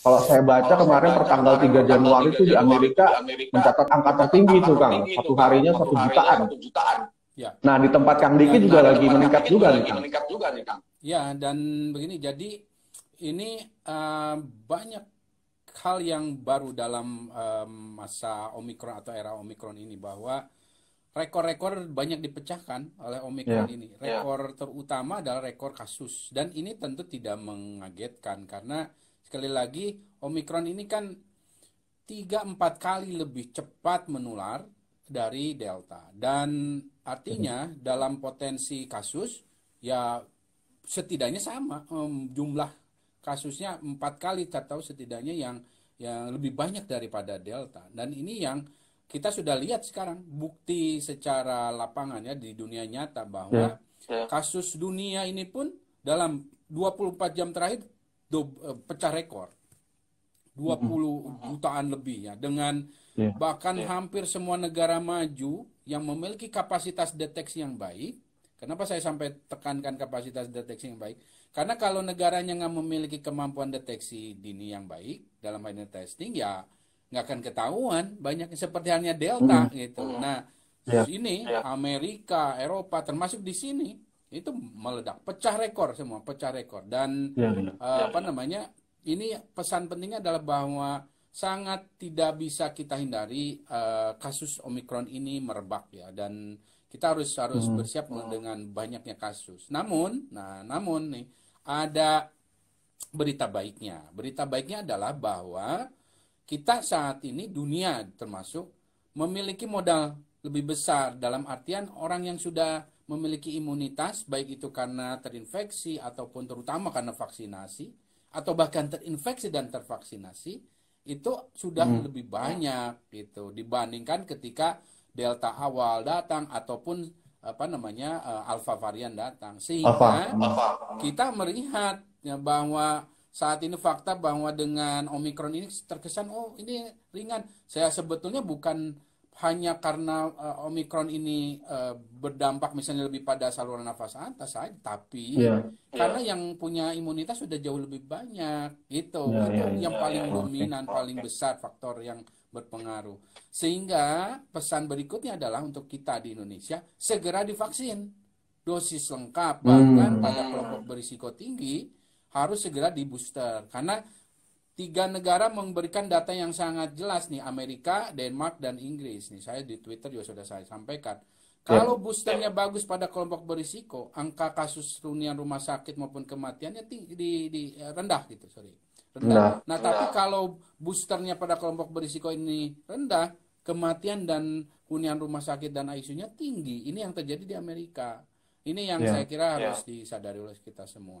Kalau saya baca kemarin per tanggal 3 Januari itu di Amerika mencatat angka tertinggi itu Kang. Satu harinya satu jutaan. Ya. Nah di tempat Kang Diki juga lagi meningkat juga nih Kang. Meningkat juga nih Kang. Ya dan begini jadi ini uh, banyak hal yang baru dalam uh, masa Omikron atau era Omikron ini bahwa rekor-rekor banyak dipecahkan oleh Omikron yeah. ini. Ya. Rekor yeah. terutama adalah rekor kasus dan ini tentu tidak mengagetkan karena sekali lagi Omikron ini kan tiga empat kali lebih cepat menular dari Delta. Dan artinya dalam potensi kasus ya setidaknya sama um, jumlah kasusnya empat kali atau setidaknya yang yang lebih banyak daripada Delta. Dan ini yang kita sudah lihat sekarang bukti secara lapangannya di dunia nyata bahwa ya. kasus dunia ini pun dalam 24 jam terakhir do, uh, pecah rekor 20 jutaan lebih ya dengan yeah. bahkan yeah. hampir semua negara maju yang memiliki kapasitas deteksi yang baik. Kenapa saya sampai tekankan kapasitas deteksi yang baik? Karena kalau negaranya nggak memiliki kemampuan deteksi dini yang baik dalam hal testing ya nggak akan ketahuan banyak seperti halnya delta mm. gitu. Nah yeah. ini yeah. Amerika, Eropa termasuk di sini itu meledak, pecah rekor semua, pecah rekor dan ya, Uh, apa namanya ini pesan pentingnya adalah bahwa sangat tidak bisa kita hindari uh, kasus omikron ini merebak ya dan kita harus harus hmm. bersiap dengan banyaknya kasus. Namun, nah namun nih ada berita baiknya. Berita baiknya adalah bahwa kita saat ini dunia termasuk memiliki modal lebih besar dalam artian orang yang sudah memiliki imunitas baik itu karena terinfeksi ataupun terutama karena vaksinasi atau bahkan terinfeksi dan tervaksinasi itu sudah hmm. lebih banyak gitu dibandingkan ketika delta awal datang ataupun apa namanya uh, alfa varian datang sehingga alpha. kita melihat ya, bahwa saat ini fakta bahwa dengan omikron ini terkesan oh ini ringan saya sebetulnya bukan hanya karena uh, omikron ini uh, berdampak misalnya lebih pada saluran nafas atas saja, tapi yeah. karena yeah. yang punya imunitas sudah jauh lebih banyak, itu yeah, itu yeah, yang yeah, paling yeah, dominan, okay. paling besar faktor yang berpengaruh. Sehingga pesan berikutnya adalah untuk kita di Indonesia segera divaksin, dosis lengkap, bahkan hmm. pada kelompok berisiko tinggi harus segera di booster karena tiga negara memberikan data yang sangat jelas nih Amerika, Denmark dan Inggris nih saya di Twitter juga sudah saya sampaikan. Kalau boosternya bagus pada kelompok berisiko, angka kasus hunian rumah sakit maupun kematiannya tinggi, di, di eh, rendah gitu, sorry. Rendah. Nah, nah tapi kalau boosternya pada kelompok berisiko ini rendah, kematian dan hunian rumah sakit dan ICU-nya tinggi. Ini yang terjadi di Amerika. Ini yang yeah. saya kira harus yeah. disadari oleh kita semua.